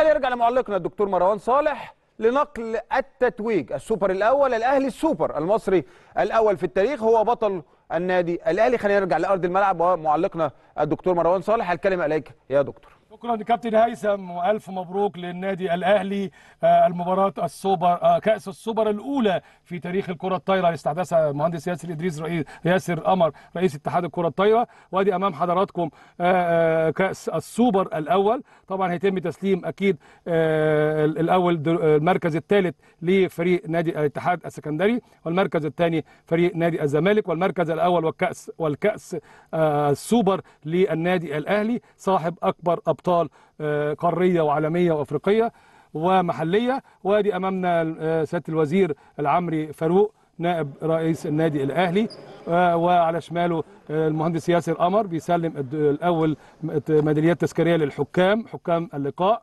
خلينا نرجع لمعلقنا الدكتور مروان صالح لنقل التتويج السوبر الأول الاهلي السوبر المصري الأول في التاريخ هو بطل النادي الأهلي. خلينا نرجع لأرض الملعب ومعلقنا الدكتور مروان صالح. الكلمة اليك يا دكتور. شكرا كابتن هيثم وألف مبروك للنادي الأهلي. آه، المباراة السوبر آه، كأس السوبر الأولى في تاريخ الكرة الطايرة. اللي استحدثها المهندس ياسر إدريس رئيس ياسر قمر رئيس اتحاد الكرة الطايرة. وأدي أمام حضراتكم آه، كأس السوبر الأول. طبعا هيتم تسليم أكيد الأول المركز الثالث لفريق نادي الاتحاد السكندري والمركز الثاني فريق نادي الزمالك والمركز الأول والكأس والكأس السوبر للنادي الأهلي. صاحب أكبر أبطال آه، قارية وعالمية وأفريقية ومحلية. وأدي أمامنا آه، سيادة الوزير العمري فاروق نائب رئيس النادي الأهلي. آه، وعلى شماله المهندس ياسر قمر بيسلم الأول ميداليات تذكارية للحكام حكام اللقاء.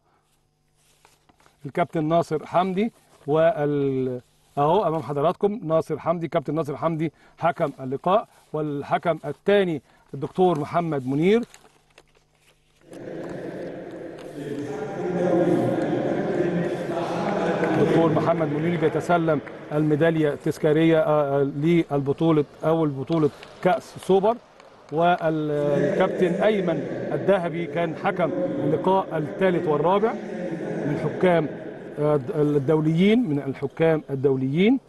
الكابتن ناصر حمدي وال أهو أمام حضراتكم ناصر حمدي كابتن ناصر حمدي حكم اللقاء. والحكم الثاني الدكتور محمد منير. الدكتور محمد منير بيتسلم الميدالية التذكارية آه، آه، للبطولة أول بطولة كأس سوبر. والكابتن أيمن الذهبي كان حكم اللقاء الثالث والرابع من حكام آه، الدوليين من الحكام الدوليين.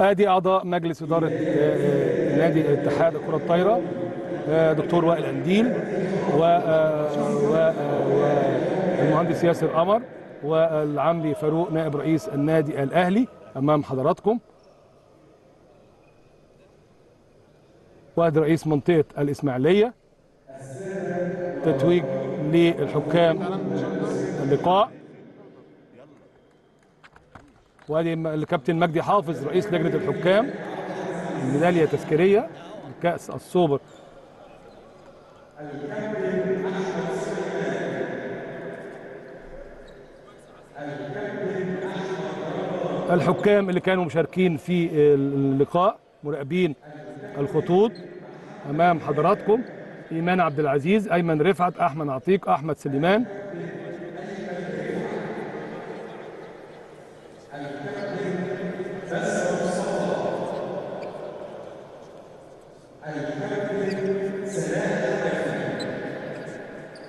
آدي أعضاء مجلس إدارة آه، نادي اتحاد الكرة الطايرة آه، دكتور وائل أنديل و- آه، والمهندس ياسر قمر والعمري فاروق نائب رئيس النادي الأهلي أمام حضراتكم. وادي رئيس منطقة الإسماعيلية. تتويج للحكام اللقاء. وادي الكابتن مجدي حافظ رئيس لجنة الحكام الميداليه تذكاريه كاس السوبر. الحكام اللي كانوا مشاركين في اللقاء مراقبين الخطوط أمام حضراتكم إيمان عبد العزيز أيمن رفعت أحمد عتيق أحمد سليمان.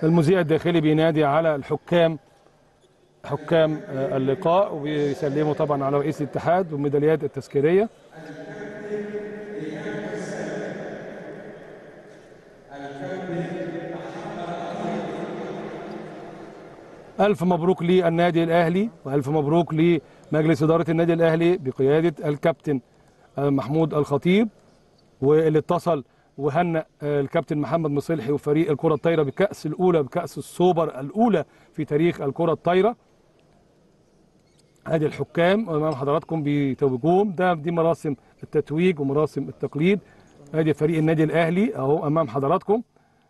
المذيع الداخلي بينادي على الحكام حكام آه، اللقاء وبيسلموا طبعا على رئيس الاتحاد والميداليات التذكاريه ألف مبروك للنادي الأهلي وألف مبروك لمجلس إدارة النادي الأهلي بقيادة الكابتن آه، محمود الخطيب واللي اتصل وهنأ آه، الكابتن محمد مصلحي وفريق الكرة الطايرة بكأس الأولى بكأس السوبر الأولى في تاريخ الكرة الطايرة. ادي الحكام أمام حضراتكم بيتوجوهم ده دي مراسم التتويج ومراسم التقليد. ادي فريق النادي الأهلي أهو أمام حضراتكم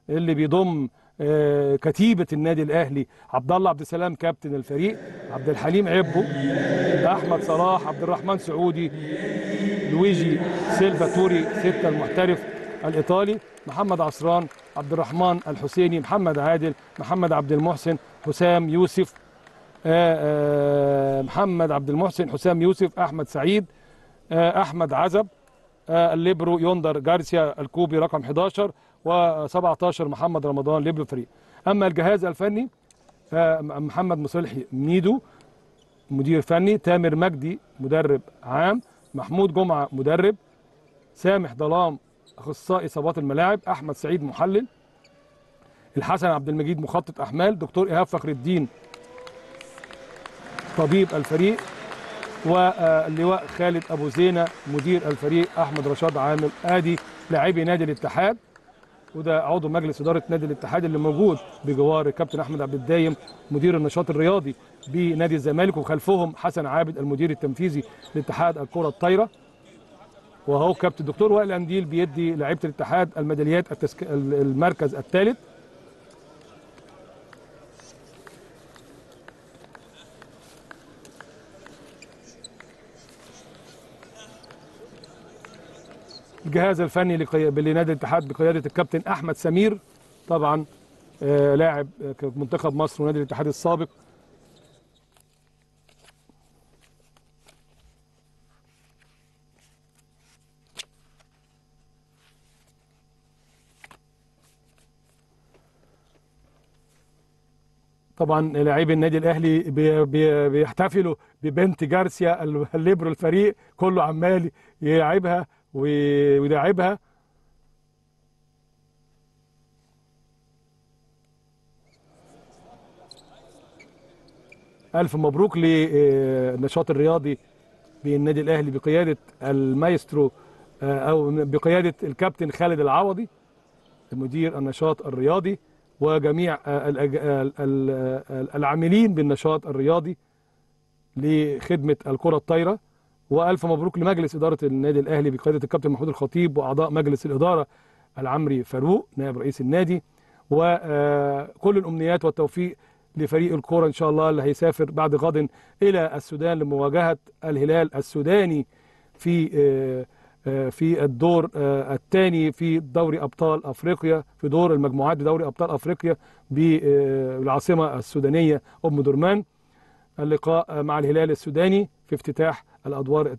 اللي بيضم آه، كتيبة النادي الأهلي. عبد الله عبد السلام كابتن الفريق عبد الحليم عبو أحمد صلاح عبد الرحمن سعودي لويجي سيلفا توري ستة المحترف. الإيطالي محمد عصران عبد الرحمن الحسيني محمد عادل محمد عبد المحسن حسام يوسف آه، آه، محمد عبد المحسن حسام يوسف أحمد سعيد آه، أحمد عزب الليبرو يوندر جارسيا الكوبي رقم 11 و17 محمد رمضان ليبرو فريق. أما الجهاز الفني فمحمد مصلحي ميدو مدير فني تامر مجدي مدرب عام محمود جمعة مدرب سامح ظلام أخصائي إصابات الملاعب أحمد سعيد محلل الحسن عبد المجيد مخطط أحمال دكتور إيهاب فخر الدين طبيب الفريق واللواء خالد أبو زينة مدير الفريق أحمد رشاد عامل آدي لاعبي نادي الاتحاد وده عضو مجلس إدارة نادي الاتحاد اللي موجود بجوار الكابتن أحمد عبد الدايم مدير النشاط الرياضي بنادي الزمالك وخلفهم حسن عابد المدير التنفيذي لاتحاد الكرة الطايرة. وهو كابتن الدكتور وائل أنديل بيدي لعيبة الاتحاد الميداليات التسك... المركز الثالث. الجهاز الفني لنادي الاتحاد بقيادة الكابتن أحمد سمير طبعا آه، لاعب آه، منتخب مصر ونادي الاتحاد السابق. طبعا لاعبي النادي الأهلي بي بي بيحتفلوا ببنت جارسيا ال- الليبرو الفريق كله عمال يلعبها وي- ويداعبها ألف مبروك للنشاط الرياضي بالنادي الأهلي بقيادة المايسترو آه، أو بقيادة الكابتن خالد العوضي مدير النشاط الرياضي. وجميع آه، ال- ال- العاملين بالنشاط الرياضي لخدمة الكرة الطايرة. وألف مبروك لمجلس إدارة النادي الأهلي بقيادة الكابتن محمود الخطيب وأعضاء مجلس الإدارة العمري فاروق نائب رئيس النادي. وكل الأمنيات والتوفيق لفريق الكورة إن شاء الله اللي هيسافر بعد غد إلى السودان لمواجهة الهلال السوداني في آه، آه، في الدور الثاني في دوري أبطال أفريقيا في دور المجموعات بدوري أبطال أفريقيا بالعاصمه السودانية أم درمان. اللقاء مع الهلال السوداني في افتتاح الأدوار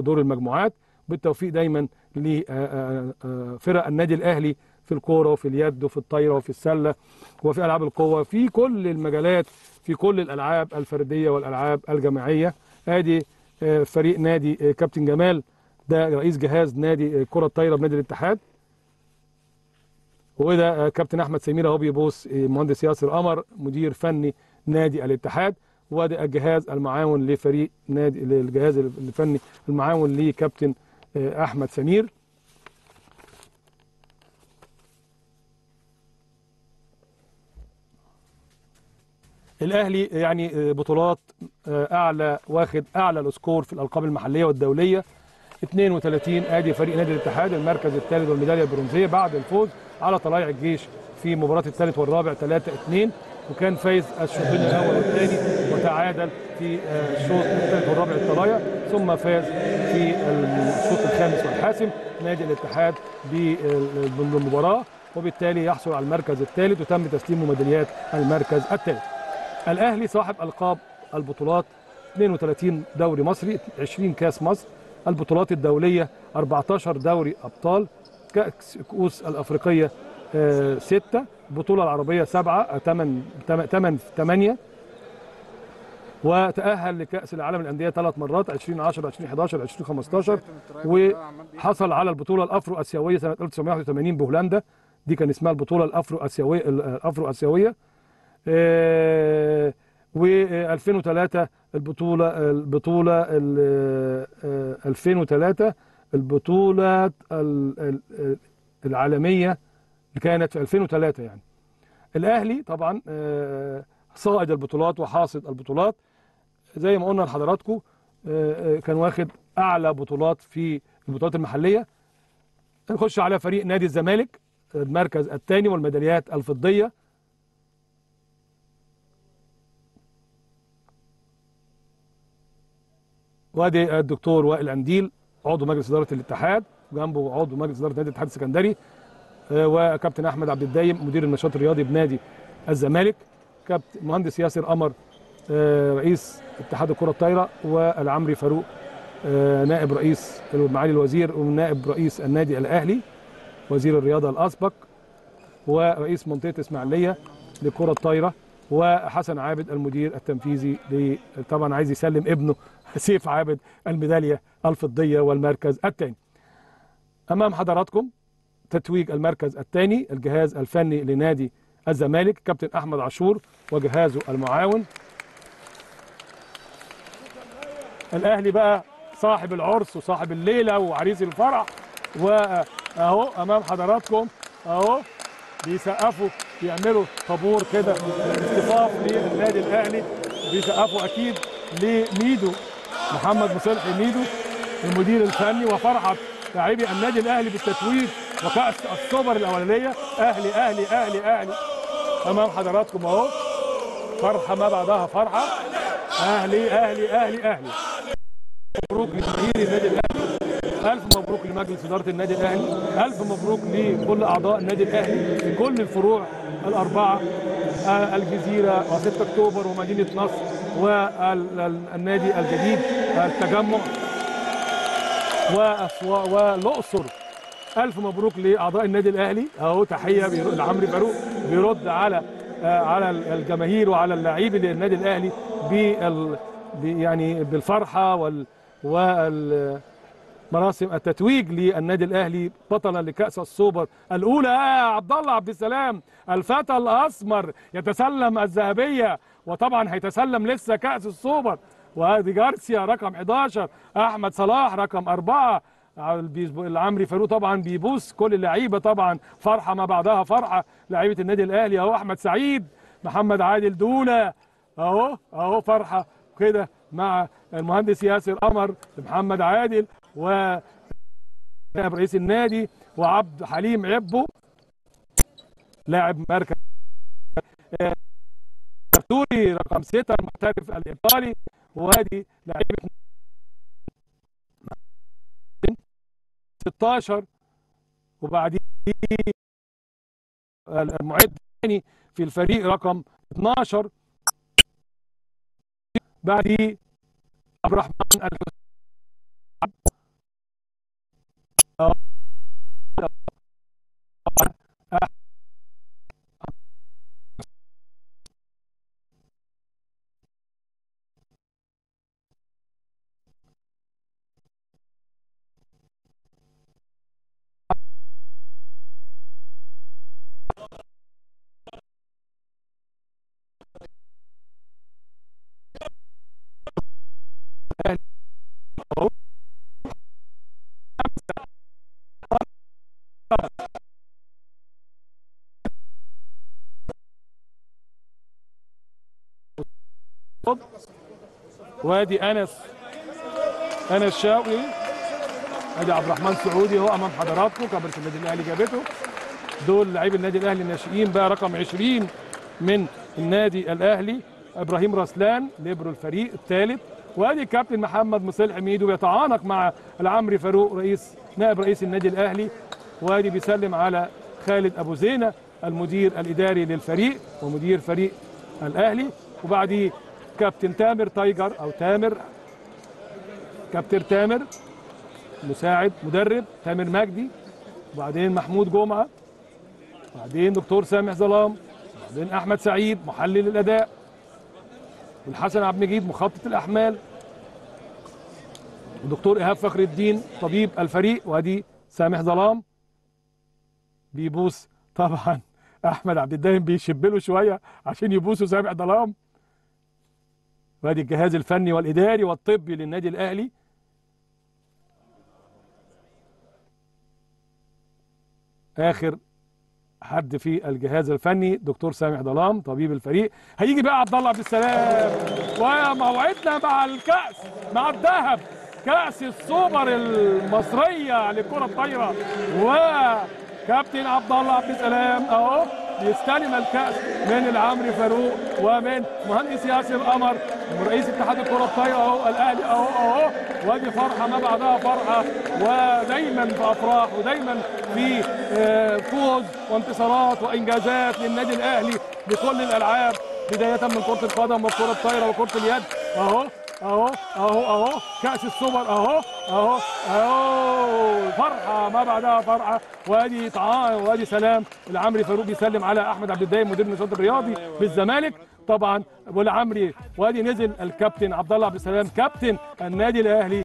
دور المجموعات. بالتوفيق دايما لفرق النادي الأهلي في الكورة وفي اليد وفي الطايرة وفي السلة وفي ألعاب القوة في كل المجالات في كل الألعاب الفردية والألعاب الجماعية. آدي آه، فريق نادي آه، كابتن جمال ده رئيس جهاز نادي آه، كرة الطايرة بنادي الاتحاد. وده كابتن أحمد سمير أهو بيبوس آه، مهندس ياسر قمر مدير فني نادي الاتحاد وده الجهاز المعاون لفريق نادي الجهاز الفني المعاون لكابتن آه، أحمد سمير. الأهلي يعني بطولات أعلى واخد أعلى السكور في الألقاب المحلية والدولية. 32 آدي فريق نادي الاتحاد المركز الثالث والميدالية البرونزية بعد الفوز على طلائع الجيش في مباراة الثالث والرابع 3 2 وكان فايز الشوطين الأول والثاني وتعادل في الشوط الثالث والرابع الطلايع ثم فاز في الشوط الخامس والحاسم نادي الاتحاد بالمباراة. وبالتالي يحصل على المركز الثالث وتم تسليمه ميداليات المركز الثالث. الأهلي صاحب ألقاب البطولات 32 دوري مصري 20 كاس مصر. البطولات الدولية 14 دوري أبطال كأس كؤوس الأفريقية 6 البطوله العربية 7 8 8 8 وتأهل لكأس العالم للأندية ثلاث مرات 2010 2011 2015 وحصل على البطولة الأفرو آسيوية سنة 1981 بهولندا. دي كان اسمها البطولة الأفرو آسيوية الأفرو آسيوية و2003 البطولة البطولة 2003 البطولة العالمية اللي كانت في 2003 يعني. الأهلي طبعا صائد البطولات وحاصد البطولات. زي ما قلنا لحضراتكم كان واخد أعلى بطولات في البطولات المحلية. نخش على فريق نادي الزمالك المركز الثاني والميداليات الفضية. وادي الدكتور وائل أنديل عضو مجلس إدارة الاتحاد وجنبه عضو مجلس إدارة نادي الاتحاد السكندري وكابتن أحمد عبد الدايم مدير النشاط الرياضي بنادي الزمالك كابتن مهندس ياسر قمر رئيس اتحاد الكرة الطايرة والعمري فاروق نائب رئيس معالي الوزير ونائب رئيس النادي الأهلي وزير الرياضة الأسبق ورئيس منطقة إسماعيلية لكرة الطايرة. وحسن عابد المدير التنفيذي طبعا عايز يسلم ابنه سيف عابد الميدالية الفضية والمركز الثاني. أمام حضراتكم تتويج المركز الثاني الجهاز الفني لنادي الزمالك كابتن أحمد عاشور وجهازه المعاون. الأهلي بقى صاحب العرس وصاحب الليلة وعريس الفرح وأهو أمام حضراتكم أهو بيسقفوا بيعملوا طابور كده اصطفاف للنادي الأهلي. بيسقفوا أكيد لميدو محمد مصلحي ميدو المدير الفني وفرحة لاعبي النادي الأهلي بالتتويج وكأس السوبر الأولانية. أهلي أهلي أهلي أهلي. امام حضراتكم أهو. فرحة ما بعدها فرحة. أهلي أهلي أهلي أهلي. مبروك لجماهير النادي الأهلي. ألف مبروك لمجلس إدارة النادي الأهلي ألف مبروك لكل أعضاء النادي الأهلي في كل الفروع الأربعة آه، الجزيرة و6 أكتوبر ومدينة نصر والنادي الجديد التجمع والأقصر. ألف مبروك لأعضاء النادي الأهلي. أهو تحية لعمرو فاروق بيرد على آه، على الجماهير وعلى اللاعبين للنادي الأهلي بال يعني بالفرحة وال وال مراسم التتويج للنادي الأهلي بطلا لكأس السوبر الأولى. يا عبد الله عبد السلام الفتى الأسمر يتسلم الذهبية وطبعا هيتسلم لسه كأس السوبر. وادي جارسيا رقم 11 أحمد صلاح رقم أربعة. العمري فاروق طبعا بيبوس كل اللعيبة طبعا فرحة ما بعدها فرحة. لعيبة النادي الأهلي أهو أحمد سعيد محمد عادل دولة. أهو أهو فرحة كده مع المهندس ياسر قمر محمد عادل. و نائب رئيس النادي وعبد حليم عبو لاعب مركز آه، كرتوري رقم ستة المحترف الإيطالي وادي لاعيبة 16 وبعدين المعد الثاني في الفريق رقم 12 بعديه عبد الرحمن الحسين. know وادي أنس. أنس شاوي. أدي عبد الرحمن سعودي اهو أمام حضراتكم كاميرا النادي الأهلي جابته. دول لعيب النادي الأهلي الناشئين بقى رقم 20 من النادي الأهلي إبراهيم رسلان ليبرو الفريق الثالث. وأدي الكابتن محمد مصلح ميدو بيتعانق مع العمري فاروق رئيس نائب رئيس النادي الأهلي. وأدي بيسلم على خالد أبو زينة المدير الإداري للفريق ومدير فريق الأهلي. وبعديه كابتن تامر تايجر أو تامر كابتن تامر مساعد مدرب تامر مجدي وبعدين محمود جمعة وبعدين دكتور سامح ظلام وبعدين أحمد سعيد محلل الأداء والحسن عبد المجيد مخطط الأحمال ودكتور إيهاب فخر الدين طبيب الفريق وادي سامح ظلام بيبوس طبعا. أحمد عبد الدايم بيشبله شوية عشان يبوسوا سامح ظلام. وادي الجهاز الفني والإداري والطبي للنادي الأهلي. آخر حد في الجهاز الفني دكتور سامح ظلام طبيب الفريق. هيجي بقى عبد الله عبد السلام. وموعدنا مع الكأس مع الذهب. كأس السوبر المصرية لكرة الطايرة. وكابتن عبد الله عبد السلام أهو. يستلم الكأس من العمري فاروق ومن مهندس ياسر قمر رئيس اتحاد الكرة الطايرة أهو الأهلي أهو أهو وأدي فرحة ما بعدها فرحة. ودايما في افراح ودايما في آه، فوز وانتصارات وإنجازات للنادي الأهلي بكل الألعاب بداية من كرة القدم وكرة الطايرة وكرة اليد. أهو. أهو أهو أهو. كأس السوبر أهو أهو أهو. فرحة ما بعدها فرحة. وأدي طعام وأدي سلام. العمري فاروق بيسلم على أحمد عبد الدايم مدير النشاط الرياضي بالزمالك. طبعا والعمري. وأدي نزل الكابتن عبد الله عبد السلام كابتن النادي الأهلي.